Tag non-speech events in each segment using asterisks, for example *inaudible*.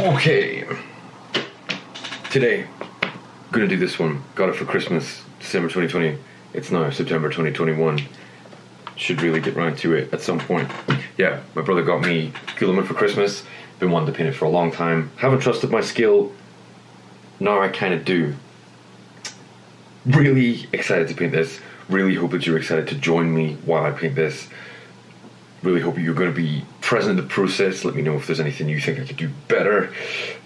Okay. Today, gonna do this one. Got it for Christmas, December 2020. It's now September 2021. Should really get round to it at some point. Yeah, my brother got me Guilliman for Christmas. Been wanting to paint it for a long time. Haven't trusted my skill. Now I kind of do. Really excited to paint this. Really hope that you're excited to join me while I paint this really hope you're to be present in the process. Let me know if there's anything you think I could do better.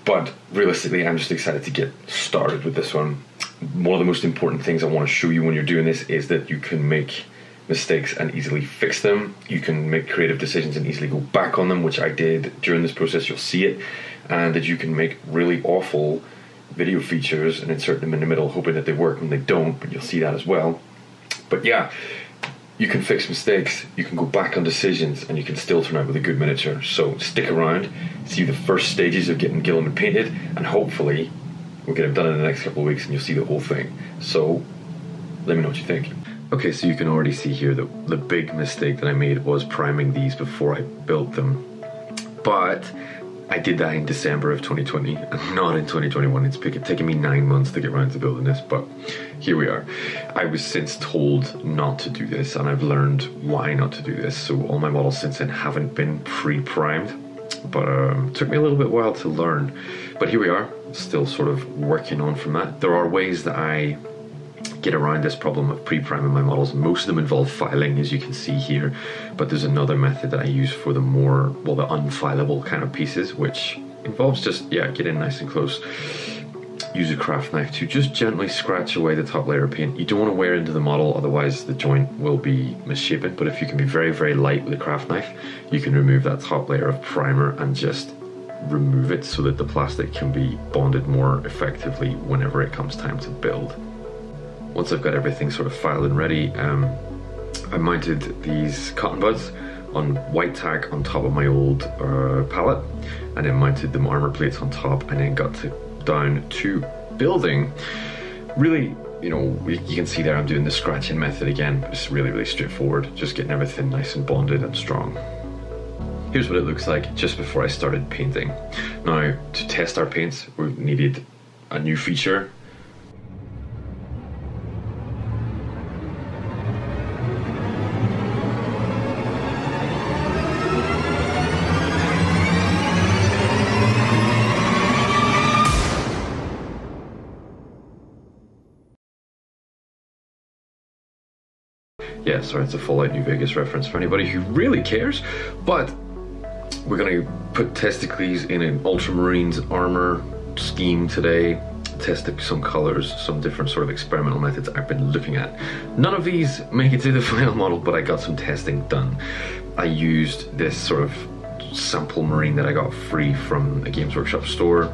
But realistically, I'm just excited to get started with this one. One of the most important things I want to show you when you're doing this is that you can make mistakes and easily fix them. You can make creative decisions and easily go back on them, which I did during this process. You'll see it. And that you can make really awful video features and insert them in the middle, hoping that they work when they don't, but you'll see that as well. But yeah, you can fix mistakes, you can go back on decisions, and you can still turn out with a good miniature. So stick around, see the first stages of getting Guilliman painted, and hopefully we'll get it done in the next couple of weeks and you'll see the whole thing. So let me know what you think. Okay, so you can already see here that the big mistake that I made was priming these before I built them. But I did that in December of 2020 and *laughs* not in 2021. It's taken me nine months to get around to building this, but here we are. I was since told not to do this, and I've learned why not to do this. So all my models since then haven't been pre-primed, but um, took me a little bit while to learn. But here we are, still sort of working on from that. There are ways that I get around this problem of pre-priming my models. Most of them involve filing, as you can see here, but there's another method that I use for the more, well, the unfileable kind of pieces, which involves just, yeah, getting nice and close. Use a craft knife to just gently scratch away the top layer of paint. You don't want to wear into the model, otherwise the joint will be misshapen, but if you can be very, very light with a craft knife, you can remove that top layer of primer and just remove it so that the plastic can be bonded more effectively whenever it comes time to build once I've got everything sort of filed and ready, um, I mounted these cotton buds on white tack on top of my old uh, palette and then mounted the armor plates on top and then got to, down to building. Really, you know, you can see there I'm doing the scratching method again. It's really, really straightforward, just getting everything nice and bonded and strong. Here's what it looks like just before I started painting. Now, to test our paints, we needed a new feature yeah, sorry, it's a Fallout New Vegas reference for anybody who really cares. But we're going to put Testicles in an Ultramarines armor scheme today. Test some colors, some different sort of experimental methods I've been looking at. None of these make it to the *laughs* final model, but I got some testing done. I used this sort of sample marine that I got free from a Games Workshop store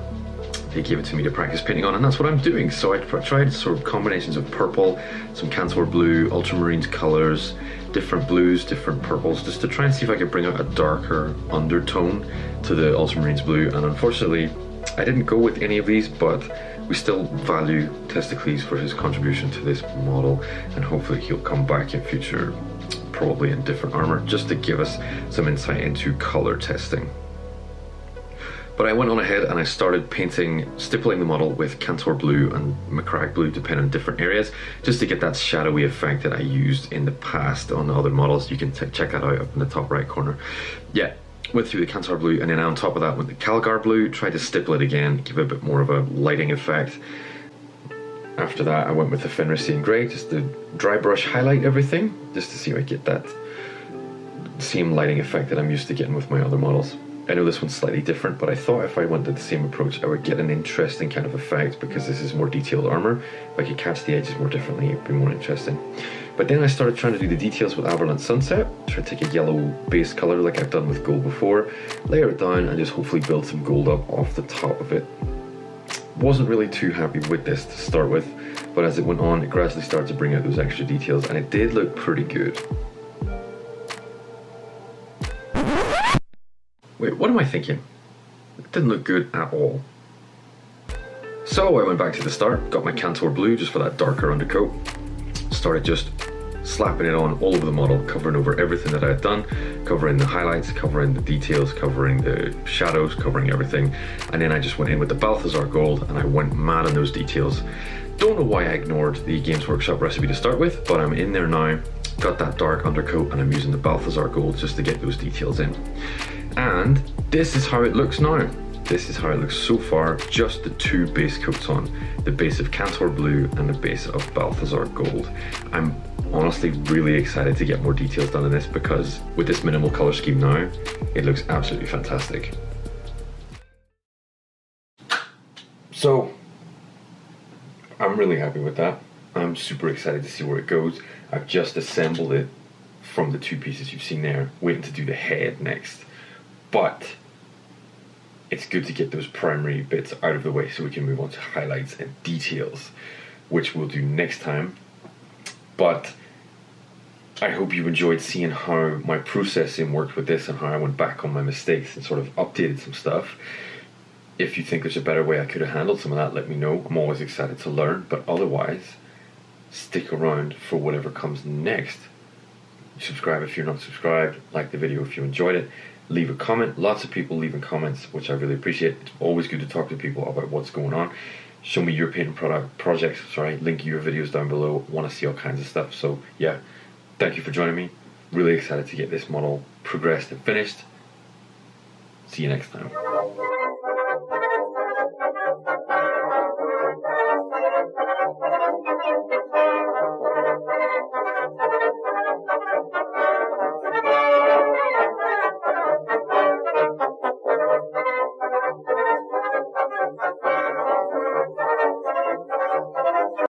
they gave it to me to practice painting on, and that's what I'm doing. So I tried sort of combinations of purple, some Kantor blue, ultramarines colors, different blues, different purples, just to try and see if I could bring out a darker undertone to the ultramarines blue. And unfortunately, I didn't go with any of these, but we still value Testicles for his contribution to this model, and hopefully he'll come back in future, probably in different armor, just to give us some insight into color testing. But I went on ahead and I started painting, stippling the model with Kantor Blue and Macragge Blue, depending on different areas, just to get that shadowy effect that I used in the past on the other models. You can check that out up in the top right corner. Yeah, went through the Kantor Blue, and then on top of that, with the Calgar Blue, tried to stipple it again, give it a bit more of a lighting effect. After that, I went with the Fenrisian Grey, just to dry brush highlight everything, just to see if I get that same lighting effect that I'm used to getting with my other models. I know this one's slightly different, but I thought if I wanted the same approach, I would get an interesting kind of effect because this is more detailed armor. If I could catch the edges more differently, it'd be more interesting. But then I started trying to do the details with Averland Sunset, try to take a yellow base color like I've done with gold before, layer it down and just hopefully build some gold up off the top of it. Wasn't really too happy with this to start with, but as it went on, it gradually started to bring out those extra details and it did look pretty good. Wait, what am I thinking? It didn't look good at all. So I went back to the start, got my Kantor Blue just for that darker undercoat. Started just slapping it on all over the model, covering over everything that I had done, covering the highlights, covering the details, covering the shadows, covering everything. And then I just went in with the Balthasar Gold and I went mad on those details. Don't know why I ignored the Games Workshop recipe to start with, but I'm in there now, got that dark undercoat and I'm using the Balthasar Gold just to get those details in. And this is how it looks now. This is how it looks so far, just the two base coats on, the base of Kantor Blue and the base of Balthasar Gold. I'm honestly really excited to get more details done in this because with this minimal color scheme now, it looks absolutely fantastic. So, I'm really happy with that. I'm super excited to see where it goes. I've just assembled it from the two pieces you've seen there, waiting to do the head next. But it's good to get those primary bits out of the way so we can move on to highlights and details, which we'll do next time. But I hope you enjoyed seeing how my processing worked with this and how I went back on my mistakes and sort of updated some stuff. If you think there's a better way I could have handled some of that, let me know. I'm always excited to learn, but otherwise, stick around for whatever comes next. Subscribe if you're not subscribed, like the video if you enjoyed it leave a comment. Lots of people leaving comments, which I really appreciate. It's always good to talk to people about what's going on. Show me your painting product projects. Sorry, link your videos down below. Want to see all kinds of stuff. So yeah, thank you for joining me. Really excited to get this model progressed and finished. See you next time.